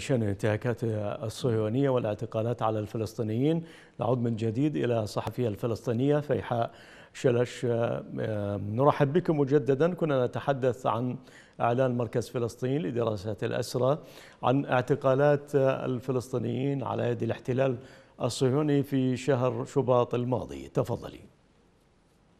شأن الانتهاكات الصهيونية والاعتقالات على الفلسطينيين نعود من جديد إلى الصحفية الفلسطينية فيحاء شلش. نرحب بكم مجددا. كنا نتحدث عن إعلان مركز فلسطين لدراسة الأسرة عن اعتقالات الفلسطينيين على يد الاحتلال الصهيوني في شهر شباط الماضي. تفضلي.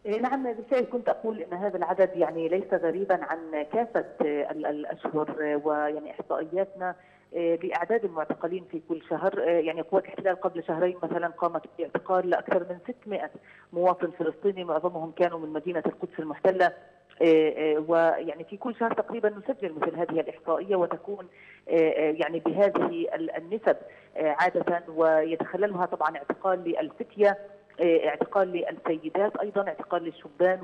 نعم بالفعل كنت أقول إن هذا العدد يعني ليس غريبا عن كافة الأشهر ويعني إحصائياتنا لأعداد المعتقلين في كل شهر. يعني قوات الاحتلال قبل شهرين مثلا قامت باعتقال لاكثر من 600 مواطن فلسطيني معظمهم كانوا من مدينة القدس المحتلة. ويعني في كل شهر تقريبا نسجل مثل هذه الإحصائية وتكون يعني بهذه النسب عادة. ويتخللها طبعا اعتقال للفتية اعتقال للسيدات أيضا اعتقال للشبان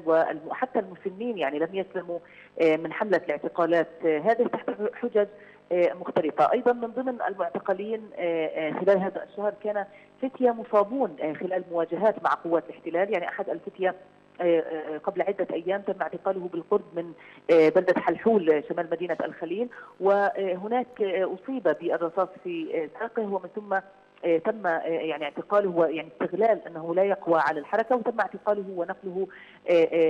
وحتى المسنين يعني لم يسلموا من حملة الاعتقالات. هذه تحت حجج مختلفة أيضا من ضمن المعتقلين خلال هذا الشهر كان فتية مصابون خلال مواجهات مع قوات الاحتلال. يعني أحد الفتية قبل عدة أيام تم اعتقاله بالقرب من بلدة حلحول شمال مدينة الخليل. وهناك أصيب بالرصاص في ساقه ومن ثم تم يعني اعتقاله ويعني استغلال أنه لا يقوى على الحركة وتم اعتقاله ونقله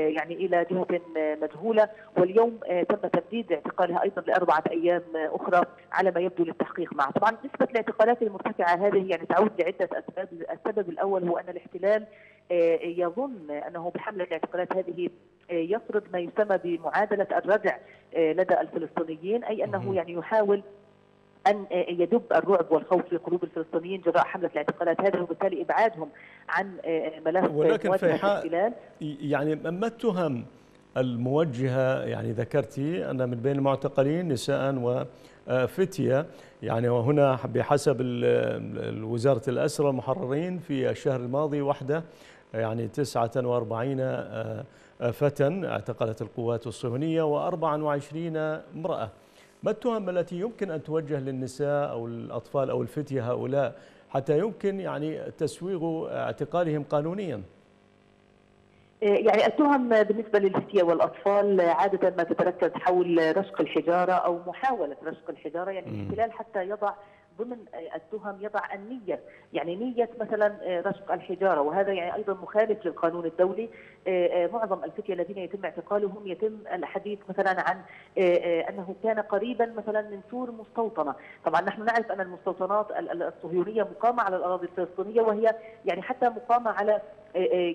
يعني إلى جهة مجهوله واليوم تم تمديد اعتقالها أيضا لأربعة أيام أخرى على ما يبدو للتحقيق معه، طبعا نسبة الاعتقالات المرتفعة هذه يعني تعود لعدة أسباب، السبب الأول هو أن الاحتلال يظن أنه بحمله الاعتقالات هذه يفرض ما يسمى بمعادلة الردع لدى الفلسطينيين أي أنه يعني يحاول أن يدب الرعب والخوف في قلوب الفلسطينيين جراء حملة الاعتقالات. هذه وبالتالي إبعادهم عن ملف ولكن في يعني ما التهم الموجهة يعني ذكرتي؟ أن من بين المعتقلين نساء وفتيه يعني وهنا بحسب وزارة الاسرى المحررين في الشهر الماضي وحده يعني 49 فتى اعتقلت القوات الصهيونية و24 امرأة. ما التهم التي يمكن أن توجه للنساء أو الأطفال أو الفتية هؤلاء حتى يمكن يعني تسويغ اعتقالهم قانونيا؟ يعني التهم بالنسبة للفتية والأطفال عادة ما تتركز حول رشق الحجارة أو محاولة رشق الحجارة يعني الاحتلال حتى يضع ضمن التهم يضع النية يعني نية مثلا رشق الحجارة وهذا يعني أيضا مخالف للقانون الدولي. معظم الفتية الذين يتم اعتقالهم يتم الحديث مثلا عن أنه كان قريبا مثلا من سور مستوطنة. طبعا نحن نعرف أن المستوطنات الصهيونية مقامة على الأراضي الفلسطينية وهي يعني حتى مقامة على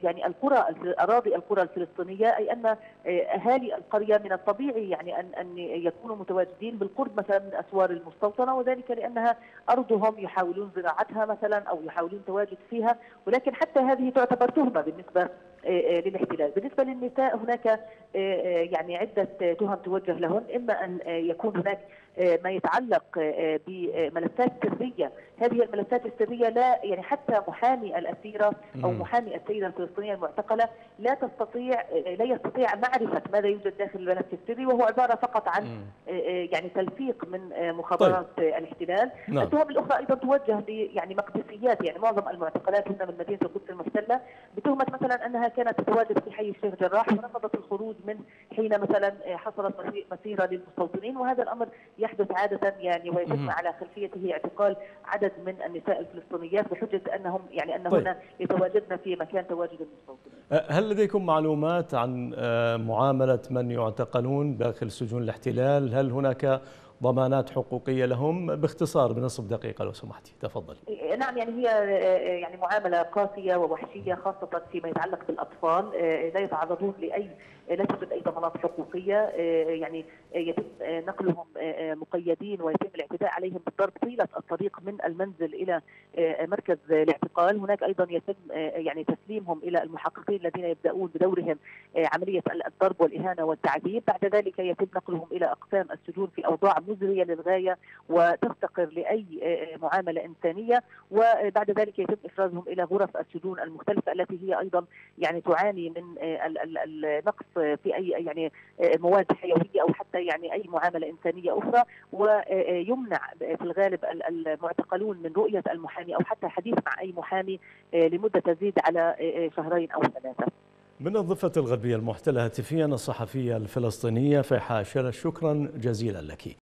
يعني القرى أراضي القرى الفلسطينية أي أن أهالي القرية من الطبيعي يعني أن أن يكونوا متواجدين بالقرب مثلا من أسوار المستوطنة وذلك لأنها أرضهم يحاولون زراعتها مثلا أو يحاولون التواجد فيها ولكن حتى هذه تعتبر تهمة بالنسبة للاحتلال، بالنسبة للنساء هناك يعني عدة تهم توجه لهن، إما أن يكون هناك ما يتعلق بملفات سرية، هذه الملفات السرية لا يعني حتى محامي الأسيرة أو محامي السيدة الفلسطينية المعتقلة لا تستطيع لا يستطيع معرفة ماذا يوجد داخل الملف السري وهو عبارة فقط عن يعني تلفيق من مخابرات طيب. الاحتلال، نعم. التهم الأخرى أيضا توجه ل يعني مقدسيات يعني معظم المعتقلات هن من مدينة القدس المحتله بتهمه مثلا أنها كانت تتواجد في حي الشيخ جراح ورفضت الخروج من حين مثلا حصلت مسيرة للمستوطنين وهذا الأمر يحدث عادة يعني ويتم على خلفيته اعتقال عدد من النساء الفلسطينيات بحجة انهم يعني أنهن طيب. يتواجدن في مكان تواجد المستوطنين. هل لديكم معلومات عن معاملة من يعتقلون داخل سجون الاحتلال؟ هل هناك ضمانات حقوقية لهم باختصار بنصف دقيقة لو سمحتي تفضلي. نعم يعني هي يعني معاملة قاسية ووحشية خاصة فيما يتعلق بالأطفال لا يتعرضون لأي لا توجد اي ضمانات حقوقية يعني يتم نقلهم مقيدين ويتم الاعتداء عليهم بالضرب طيلة الطريق من المنزل إلى مركز الاعتقال، هناك أيضا يتم يعني تسليمهم إلى المحققين الذين يبدأون بدورهم عملية الضرب والإهانة والتعذيب، بعد ذلك يتم نقلهم إلى أقسام السجون في أوضاع مزرية للغاية وتفتقر لأي معاملة إنسانية. وبعد ذلك يتم افرازهم إلى غرف السجون المختلفة التي هي أيضا يعني تعاني من النقص في اي يعني مواد حيوية أو حتى يعني أي معاملة إنسانية أخرى ويمنع في الغالب المعتقلون من رؤية المحامي أو حتى حديث مع أي محامي لمدة تزيد على شهرين أو ثلاثة. من الضفة الغربية المحتلة هاتفيا الصحفية الفلسطينية فيحاء شلش شكرا جزيلا لك